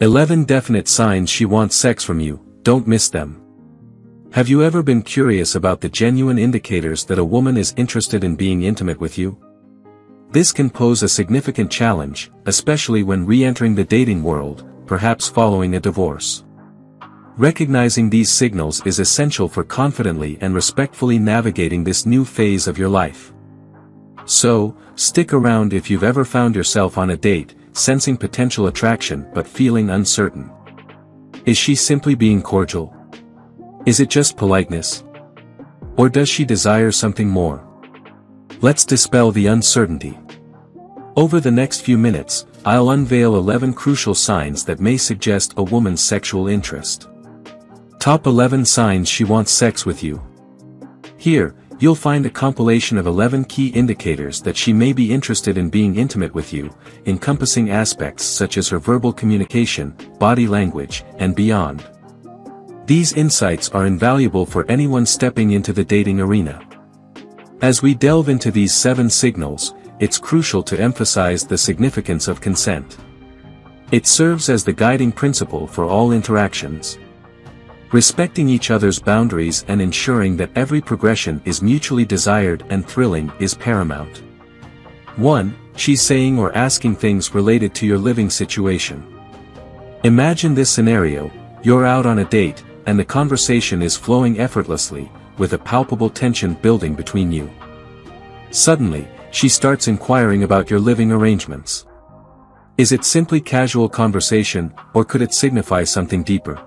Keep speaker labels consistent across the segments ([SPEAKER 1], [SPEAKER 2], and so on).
[SPEAKER 1] 11 definite signs she wants sex from you, don't miss them. Have you ever been curious about the genuine indicators that a woman is interested in being intimate with you? This can pose a significant challenge, especially when re-entering the dating world, perhaps following a divorce. Recognizing these signals is essential for confidently and respectfully navigating this new phase of your life. So, stick around if you've ever found yourself on a date, sensing potential attraction but feeling uncertain. Is she simply being cordial? Is it just politeness? Or does she desire something more? Let's dispel the uncertainty. Over the next few minutes, I'll unveil 11 crucial signs that may suggest a woman's sexual interest. Top 11 signs she wants sex with you. Here, you'll find a compilation of 11 key indicators that she may be interested in being intimate with you, encompassing aspects such as her verbal communication, body language, and beyond. These insights are invaluable for anyone stepping into the dating arena. As we delve into these seven signals, it's crucial to emphasize the significance of consent. It serves as the guiding principle for all interactions. Respecting each other's boundaries and ensuring that every progression is mutually desired and thrilling is paramount. 1. She's saying or asking things related to your living situation. Imagine this scenario, you're out on a date, and the conversation is flowing effortlessly, with a palpable tension building between you. Suddenly, she starts inquiring about your living arrangements. Is it simply casual conversation, or could it signify something deeper?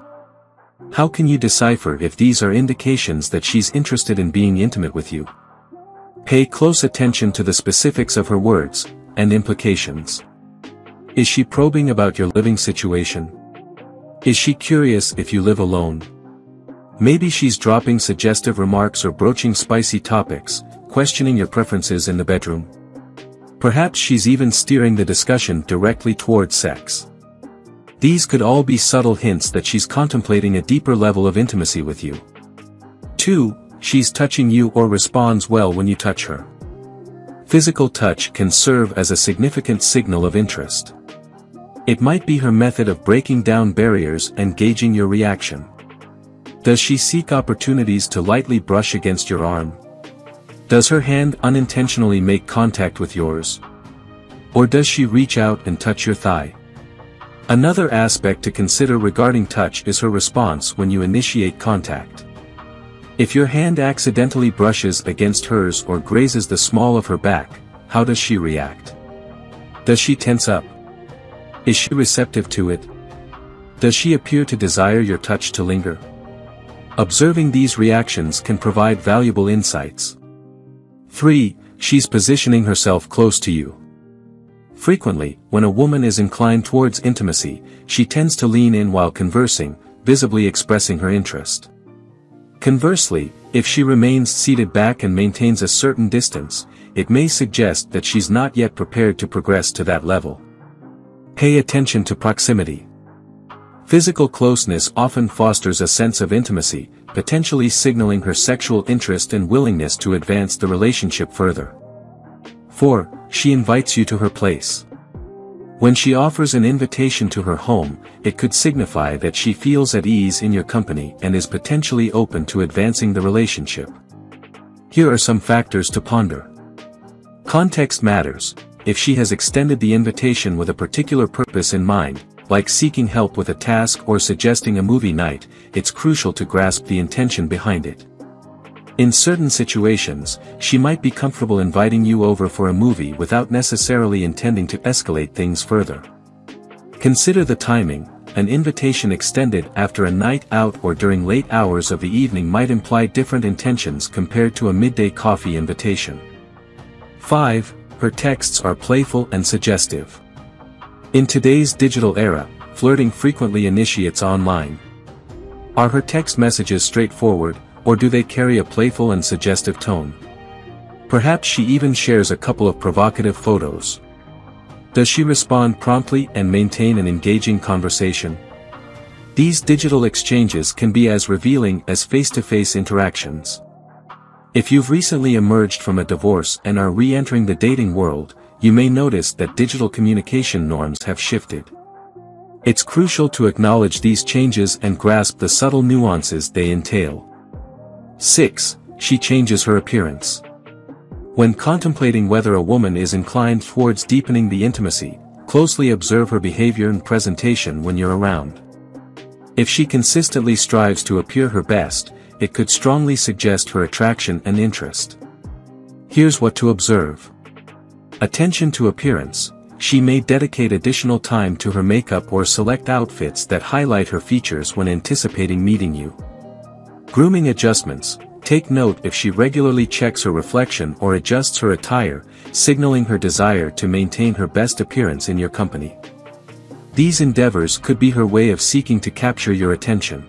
[SPEAKER 1] How can you decipher if these are indications that she's interested in being intimate with you? Pay close attention to the specifics of her words, and implications. Is she probing about your living situation? Is she curious if you live alone? Maybe she's dropping suggestive remarks or broaching spicy topics, questioning your preferences in the bedroom. Perhaps she's even steering the discussion directly toward sex. These could all be subtle hints that she's contemplating a deeper level of intimacy with you. 2. She's touching you or responds well when you touch her. Physical touch can serve as a significant signal of interest. It might be her method of breaking down barriers and gauging your reaction. Does she seek opportunities to lightly brush against your arm? Does her hand unintentionally make contact with yours? Or does she reach out and touch your thigh? Another aspect to consider regarding touch is her response when you initiate contact. If your hand accidentally brushes against hers or grazes the small of her back, how does she react? Does she tense up? Is she receptive to it? Does she appear to desire your touch to linger? Observing these reactions can provide valuable insights. 3. She's positioning herself close to you. Frequently, when a woman is inclined towards intimacy, she tends to lean in while conversing, visibly expressing her interest. Conversely, if she remains seated back and maintains a certain distance, it may suggest that she's not yet prepared to progress to that level. Pay attention to proximity. Physical closeness often fosters a sense of intimacy, potentially signaling her sexual interest and willingness to advance the relationship further. 4. She invites you to her place. When she offers an invitation to her home, it could signify that she feels at ease in your company and is potentially open to advancing the relationship. Here are some factors to ponder. Context matters. If she has extended the invitation with a particular purpose in mind, like seeking help with a task or suggesting a movie night, it's crucial to grasp the intention behind it. In certain situations, she might be comfortable inviting you over for a movie without necessarily intending to escalate things further. Consider the timing, an invitation extended after a night out or during late hours of the evening might imply different intentions compared to a midday coffee invitation. 5. Her texts are playful and suggestive. In today's digital era, flirting frequently initiates online. Are her text messages straightforward, or do they carry a playful and suggestive tone? Perhaps she even shares a couple of provocative photos. Does she respond promptly and maintain an engaging conversation? These digital exchanges can be as revealing as face-to-face -face interactions. If you've recently emerged from a divorce and are re-entering the dating world, you may notice that digital communication norms have shifted. It's crucial to acknowledge these changes and grasp the subtle nuances they entail. 6. She changes her appearance. When contemplating whether a woman is inclined towards deepening the intimacy, closely observe her behavior and presentation when you're around. If she consistently strives to appear her best, it could strongly suggest her attraction and interest. Here's what to observe. Attention to appearance, she may dedicate additional time to her makeup or select outfits that highlight her features when anticipating meeting you. Grooming adjustments, take note if she regularly checks her reflection or adjusts her attire, signaling her desire to maintain her best appearance in your company. These endeavors could be her way of seeking to capture your attention.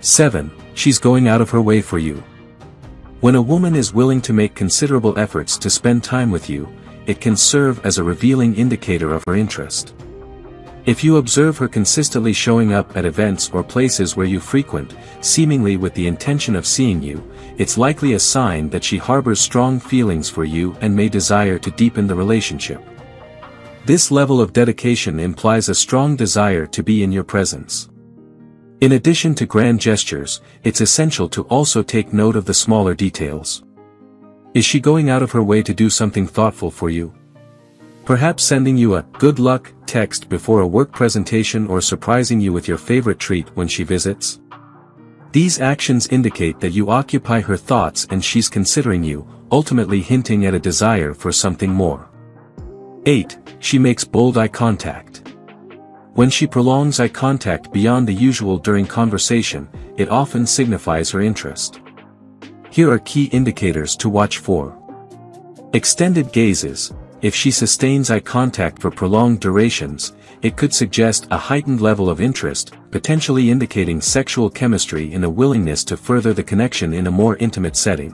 [SPEAKER 1] 7. She's going out of her way for you. When a woman is willing to make considerable efforts to spend time with you, it can serve as a revealing indicator of her interest. If you observe her consistently showing up at events or places where you frequent, seemingly with the intention of seeing you, it's likely a sign that she harbors strong feelings for you and may desire to deepen the relationship. This level of dedication implies a strong desire to be in your presence. In addition to grand gestures, it's essential to also take note of the smaller details. Is she going out of her way to do something thoughtful for you? Perhaps sending you a good luck text before a work presentation or surprising you with your favorite treat when she visits? These actions indicate that you occupy her thoughts and she's considering you, ultimately hinting at a desire for something more. 8. She makes bold eye contact. When she prolongs eye contact beyond the usual during conversation, it often signifies her interest. Here are key indicators to watch for. Extended gazes, if she sustains eye contact for prolonged durations, it could suggest a heightened level of interest, potentially indicating sexual chemistry and a willingness to further the connection in a more intimate setting.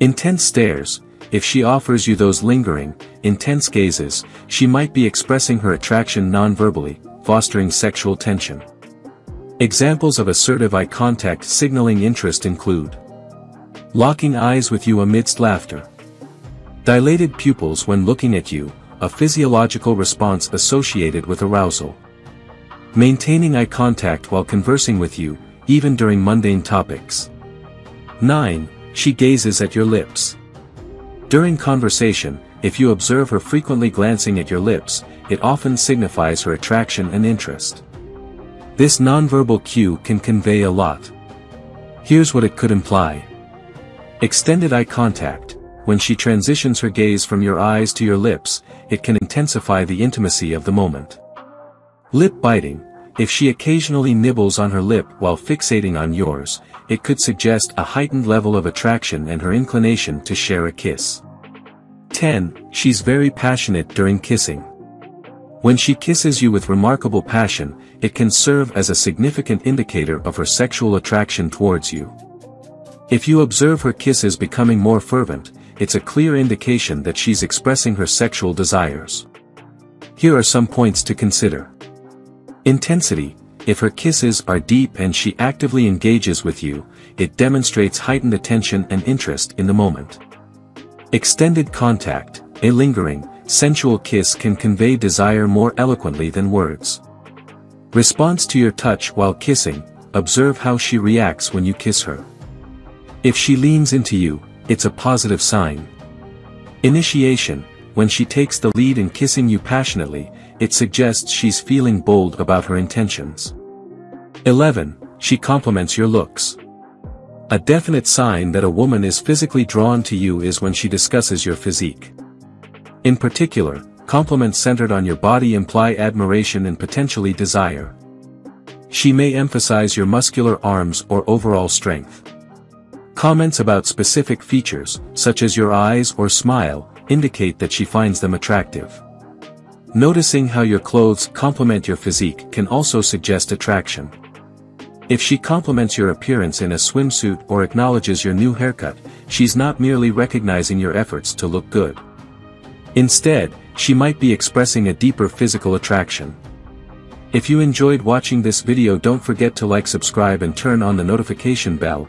[SPEAKER 1] Intense stares, if she offers you those lingering, intense gazes, she might be expressing her attraction non-verbally, fostering sexual tension. Examples of assertive eye contact signaling interest include Locking eyes with you amidst laughter. Dilated pupils when looking at you, a physiological response associated with arousal. Maintaining eye contact while conversing with you, even during mundane topics. 9. She gazes at your lips. During conversation, if you observe her frequently glancing at your lips, it often signifies her attraction and interest. This nonverbal cue can convey a lot. Here's what it could imply. Extended eye contact, when she transitions her gaze from your eyes to your lips, it can intensify the intimacy of the moment. Lip biting, if she occasionally nibbles on her lip while fixating on yours, it could suggest a heightened level of attraction and her inclination to share a kiss. 10. She's very passionate during kissing. When she kisses you with remarkable passion, it can serve as a significant indicator of her sexual attraction towards you. If you observe her kisses becoming more fervent, it's a clear indication that she's expressing her sexual desires. Here are some points to consider. Intensity, if her kisses are deep and she actively engages with you, it demonstrates heightened attention and interest in the moment. Extended contact, a lingering, sensual kiss can convey desire more eloquently than words. Response to your touch while kissing, observe how she reacts when you kiss her. If she leans into you, it's a positive sign. Initiation, when she takes the lead in kissing you passionately, it suggests she's feeling bold about her intentions. 11. She compliments your looks. A definite sign that a woman is physically drawn to you is when she discusses your physique. In particular, compliments centered on your body imply admiration and potentially desire. She may emphasize your muscular arms or overall strength. Comments about specific features, such as your eyes or smile, indicate that she finds them attractive. Noticing how your clothes complement your physique can also suggest attraction. If she compliments your appearance in a swimsuit or acknowledges your new haircut, she's not merely recognizing your efforts to look good. Instead, she might be expressing a deeper physical attraction. If you enjoyed watching this video don't forget to like subscribe and turn on the notification bell,